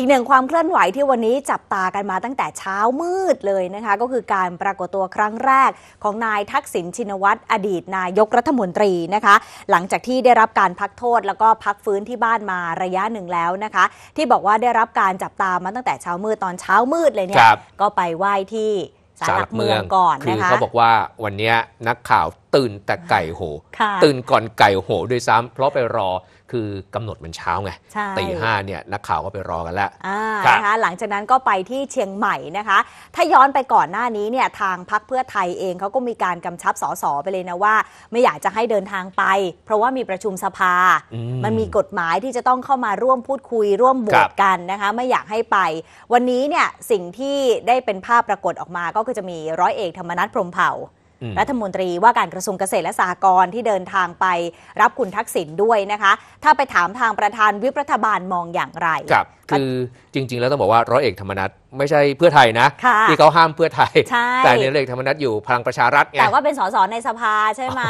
อีกหนึ่งความเคลื่อนไหวที่วันนี้จับตากันมาตั้งแต่เช้ามืดเลยนะคะ ก็คือการปรากฏตัวครั้งแรกของนายทักษิณชินวัตรอดีตนายกรัฐมนตรีนะคะ หลังจากที่ได้รับการพักโทษแล้วก็พักฟื้นที่บ้านมาระยะหนึ่งแล้วนะคะ ที่บอกว่าได้รับการจับตามาตั้งแต่เช้ามืดตอนเช้ามืดเลยเนี่ยครับก็ไปไหว้ที่ศาลหลักเมืองก่อนคืนะอคะเขาบอกว่าวันเนี้ยนักข่าวตื่นแต่ไก่โหค่ะตื่นก่อนไก่โหด้วยซ้ำเพราะไปรอคือกำหนดมันเช้าไงใช่ตีห้าเนี่ยนักข่าวก็ไปรอกันแล้วอ่าครับนะคะหลังจากนั้นก็ไปที่เชียงใหม่นะคะ ถ้าย้อนไปก่อนหน้านี้เนี่ยทางพักเพื่อไทยเองเขาก็มีการกำชับสสไปเลยนะว่า ไม่อยากจะให้เดินทางไป เพราะว่ามีประชุมสภาอืมันมีกฎหมายที่จะต้องเข้ามาร่วมพูดคุยร่วมโหวครัตบกันนะคะ ไม่อยากให้ไป วันนี้เนี่ยสิ่งที่ได้เป็นภาพปรากฏออกมาก็คือจะมีร้อยเอกธรรมนัฐพรหมเผ่าอืม รัฐมนตรีว่าการกระทรวงเกษตรและสหกรณ์ที่เดินทางไปรับคุณทักษิณด้วยนะคะ ถ้าไปถามทางประธานวิปรัฐบาลมองอย่างไรครับคือจริง ๆ แล้วต้องบอกว่าร้อยเอกธรรมนัฐไม่ใช่เพื่อไทยนะค่ะที่เขาห้ามเพื่อไทยใช่แต่เนี่ยร้อยเอกธรรมนัฐอยู่พลังประชารัฐไงแต่ว่าเป็นสสในสภาใช่ไหม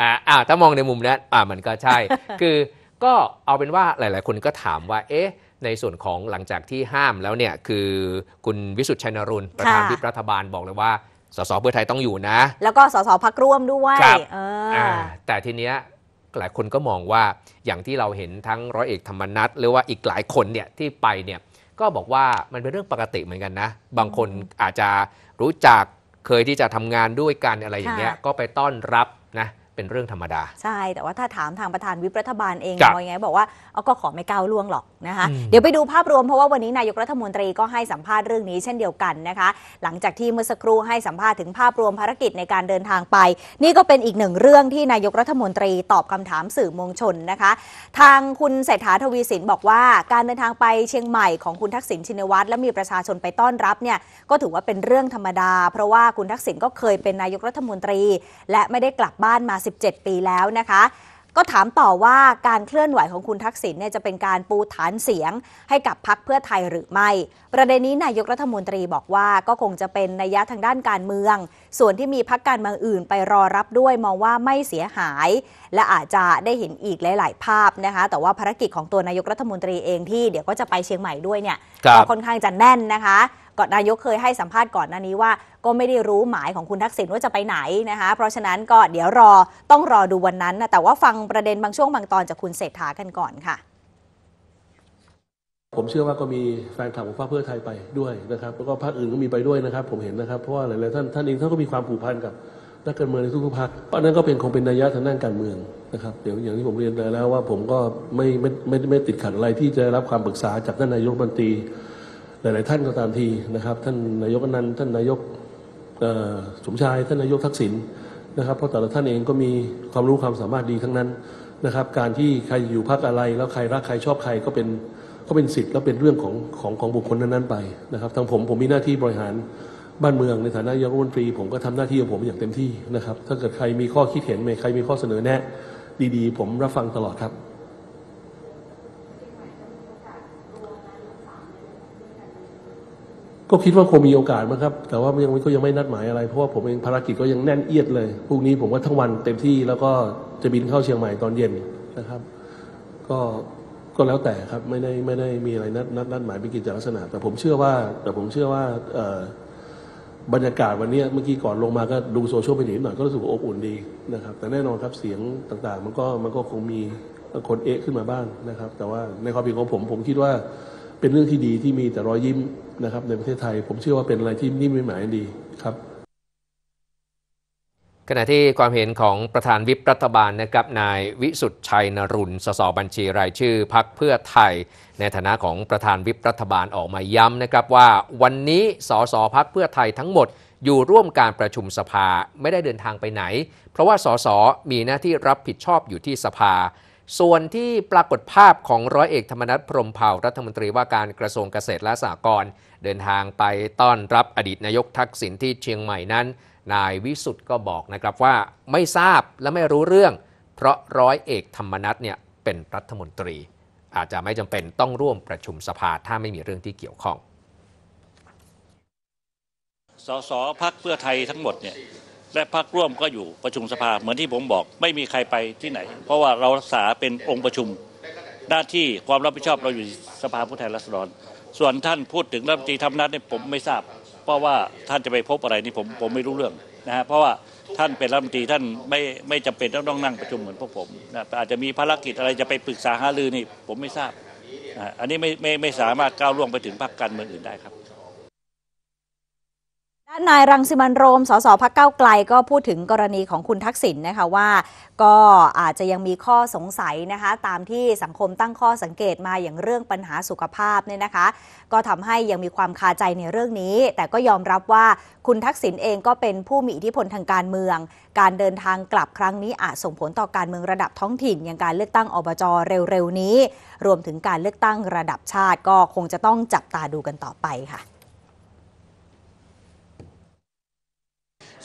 อ่าอ่าถ้ามองในมุมนั้นอ่ามันก็ใช่ คือก็เอาเป็นว่าหลาย ๆ คนก็ถามว่าเอ๊ะในส่วนของหลังจากที่ห้ามแล้วเนี่ยคือคุณวิสุทธิ์ชัยนรุนประธานค่ะวิปรัฐบาลบอกเลยว่า สสเพื่อไทยต้องอยู่นะ แล้วก็สสพักร่วมด้วยครับเออออ่าแต่ทีเนี้ยหลายคนก็มองว่าอย่างที่เราเห็นทั้งร้อยเอกธรรมนัฐหรือว่าอีกหลายคนเนี่ยที่ไปเนี่ยก็บอกว่ามันเป็นเรื่องปกติเหมือนกันนะ บางคนอาจจะรู้จักเคยที่จะทำงานด้วยกันอะไรอย่างเงี้ยค่ะ ก็ไปต้อนรับนะ เป็นเรื่องธรรมดา ใช่ แต่ว่าถ้าถามทางประธานวิปรัฐบาลเองครับมองยังไงบอกว่าเอาก็ขอไม่ก้าวล่วงหรอกนะคะอืมเดี๋ยวไปดูภาพรวมเพราะว่าวันนี้นายกรัฐมนตรีก็ให้สัมภาษณ์เรื่องนี้เช่นเดียวกันนะคะ หลังจากที่เมื่อสักครู่ให้สัมภาษณ์ถึงภาพรวมภารกิจในการเดินทางไป นี่ก็เป็นอีกหนึ่งเรื่องที่นายกรัฐมนตรีตอบคำถามสื่อมวลชนนะคะ ทางคุณเศรษฐาทวีสินบอกว่าการเดินทางไปเชียงใหม่ของคุณทักษิณชินวัตรและมีประชาชนไปต้อนรับเนี่ยก็ถือว่าเป็นเรื่องธรรมดา เพราะว่าคุณทักษิณก็เคยเป็นนายกรัฐมนตรี และไม่ได้กลับบ้านมา17ปีแล้วนะคะ ก็ถามต่อว่าการเคลื่อนไหวของคุณทักษิณเนี่ยจะเป็นการปูฐานเสียงให้กับพักเพื่อไทยหรือไม่ ประเด็นนี้นายกรัฐมนตรีบอกว่าก็คงจะเป็นนัยยะทางด้านการเมือง ส่วนที่มีพักการเมืองอื่นไปรอรับด้วยมองว่าไม่เสียหาย และอาจจะได้เห็นอีกหลาย ๆ ภาพนะคะ แต่ว่าภารกิจของตัวนายกรัฐมนตรีเองที่เดี๋ยวก็จะไปเชียงใหม่ด้วยเนี่ยครับก็ค่อนข้างจะแน่นนะคะ ก่อนนายกเคยให้สัมภาษณ์ก่อนหน้านี้ว่า ก็ไม่ได้รู้หมายของคุณทักษิณว่าจะไปไหนนะคะ เพราะฉะนั้นก็เดี๋ยวรอต้องรอดูวันนั้นนะแต่ว่าฟังประเด็นบางช่วงบางตอนจากคุณเศรษฐากันก่อนค่ะ ผมเชื่อว่าก็มีแฟนคลับของพรรคเพื่อไทยไปด้วยนะครับแล้วก็พรรคอื่นก็มีไปด้วยนะครับ ผมเห็นนะครับเพราะว่าหลายๆท่านท่านเองท่านก็มีความผูกพันกับนักการเมืองในทุกๆพรรคเพราะนั้นก็เป็นคงเป็นนัยยะทางด้านการเมืองนะครับอย่างอย่างที่ผมเรียนไปแล้วว่าผมก็ไม่ไม่ไม่ไม่ไม่ติดขัดอะไรที่จะรับความปรึกษาจากท่านนายกรัฐมนตรี หลาย ๆ ท่านก็ตามทีนะครับ ท่านนายกอนันต์ท่านนายกสมชาย ท่านนายกทักษิณนะครับ เพราะแต่ละท่านเองก็มีความรู้ความสามารถดีทั้งนั้นนะครับ การที่ใครอยู่พรรคอะไร แล้วใครรักใครชอบใครก็เป็นก็เป็นสิทธิ์และเป็นเรื่องของของของบุคคลนั้น ๆ ไปนะครับทางผมผมมีหน้าที่บริหารบ้านเมืองในฐานะนายกรัฐมนตรี ผมก็ทำหน้าที่ของผมอย่างเต็มที่นะครับ ถ้าเกิดใครมีข้อคิดเห็นใครมีข้อเสนอแนะ ดี ๆ ผมรับฟังตลอดครับ ก็คิดว่าคงมีโอกาสมั้งครับ แต่ว่ายังก็ยังไม่นัดหมายอะไร เพราะว่าผมเองภารกิจก็ยังแน่นเอียดเลยพรุ่งนี้ผมก็ทั้งวันเต็มที่แล้วก็จะบินเข้าเชียงใหม่ตอนเย็นนะครับ ก็ก็แล้วแต่ครับไม่ได้ไม่ได้มีอะไรนัดนัดนัดหมายเป็นกิจลักษณะ แต่ผมเชื่อว่า แต่ผมเชื่อว่าบรรยากาศวันนี้เมื่อกี้ก่อนลงมาก็ดูโซเชียลไปนิดหน่อยก็รู้สึกอบอุ่นดีนะครับ แต่แน่นอนครับเสียงต่างๆ มันก็มันก็คงมีคนเอะขึ้นมาบ้างนะครับ แต่ว่าในความผิดของผมผมคิดว่า เป็นเรื่องที่ดีที่มีแต่รอยยิ้มนะครับในประเทศไทย ผมเชื่อว่าเป็นอะไรที่นิ่มไม่หมายดีครับขณะที่ความเห็นของประธานวิปรัฐบาลนะครับนายวิสุทธ์ชัยนรุนสสบัญชีรายชื่อพักเพื่อไทย ในฐานะของประธานวิปรัฐบาลออกมาย้ำนะครับว่าวันนี้สสพักเพื่อไทยทั้งหมดอยู่ร่วมการประชุมสภาไม่ได้เดินทางไปไหน เพราะว่าสสมีหน้าที่รับผิดชอบอยู่ที่สภา ส่วนที่ปรากฏภาพของร้อยเอกธรรมนัฐพรมเผ่ารัฐมนตรีว่าการกระทรวงเกษตรและสหกรณ์เดินทางไปต้อนรับอดีตนายกทักษิณที่เชียงใหม่นั้น นายวิสุทธ์ก็บอกนะครับว่าไม่ทราบและไม่รู้เรื่อง เพราะร้อยเอกธรรมนัฐเนี่ยเป็นรัฐมนตรี อาจจะไม่จำเป็นต้องร่วมประชุมสภาถ้าไม่มีเรื่องที่เกี่ยวข้องสสพักเพื่อไทยทั้งหมดเนี่ย และพักร่วมก็อยู่ประชุมสภาเหมือนที่ผมบอกไม่มีใครไปที่ไหน เพราะว่าเรารักษาเป็นองค์ประชุม หน้าที่ความรับผิดชอบเราอยู่สภาผู้แทนราษฎร ส่วนท่านพูดถึงรัฐมนตรีธรรมนัฐเนี่ยผมไม่ทราบ เพราะว่าท่านจะไปพบอะไรนี่ผมผมไม่รู้เรื่องนะฮะเพราะว่าท่านเป็นรัฐมนตรีท่านไม่ไม่จำเป็นต้องต้องนั่งประชุมเหมือนพวกผมนะอาจจะมีภารกิจอะไรจะไปปรึกษาหารือนี่ผมไม่ทราบนะอันนี้ไม่ไม่ไม่สามารถก้าวล่วงไปถึงพรรคการเมืองอื่นได้ครับ นายรังสิมันโรม สสพักเก้าไกลก็พูดถึงกรณีของคุณทักษิณนะคะว่า ก็อาจจะยังมีข้อสงสัยนะคะ ตามที่สังคมตั้งข้อสังเกตมาอย่างเรื่องปัญหาสุขภาพเนี่ยนะคะ ก็ทำให้ยังมีความคาใจในเรื่องนี้ แต่ก็ยอมรับว่าคุณทักษิณเองก็เป็นผู้มีอิทธิพลทางการเมือง การเดินทางกลับครั้งนี้อาจส่งผลต่อการเมืองระดับท้องถิ่น อย่างการเลือกตั้งอบจเร็วๆนี้ รวมถึงการเลือกตั้งระดับชาติก็คงจะต้องจับตาดูกันต่อไปค่ะ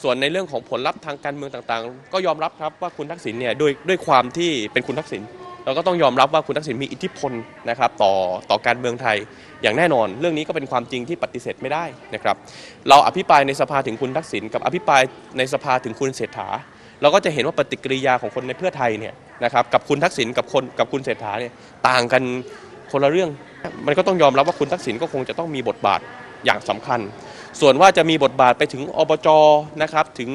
ส่วนในเรื่องของผลลัพธ์ทางการเมืองต่างๆ ก็ยอมรับครับว่าคุณทักษิณเนี่ยด้วยด้วยความที่เป็นคุณทักษิณเราก็ต้องยอมรับว่าคุณทักษิณมีอิทธิพลนะครับต่อต่อการเมืองไทยอย่างแน่นอน เรื่องนี้ก็เป็นความจริงที่ปฏิเสธไม่ได้นะครับเราอภิปรายในสภาถึงคุณทักษิณกับอภิปรายในสภาถึงคุณเศรษฐา เราก็จะเห็นว่าปฏิกิริยาของคนในเพื่อไทยเนี่ยนะครับกับคุณทักษิณกับคนกับคุณเศรษฐาเนี่ยต่างกันคนละเรื่อง มันก็ต้องยอมรับว่าคุณทักษิณก็คงจะต้องมีบทบาท อย่างสำคัญ ส่วนว่าจะมีบทบาทไปถึงอบจนะครับถึง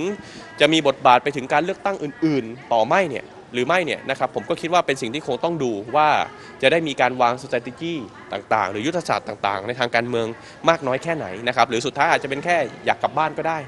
จะมีบทบาทไปถึงการเลือกตั้งอื่น ๆ ต่อไม่เนี่ยหรือไม่เนี่ยนะครับผมก็คิดว่าเป็นสิ่งที่คงต้องดูว่าจะได้มีการวาง strategy ต่างๆ หรือยุทธศาสตร์ต่างๆ ในทางการเมืองมากน้อยแค่ไหนนะครับหรือสุดท้ายอาจจะเป็นแค่อยากกลับบ้านก็ได้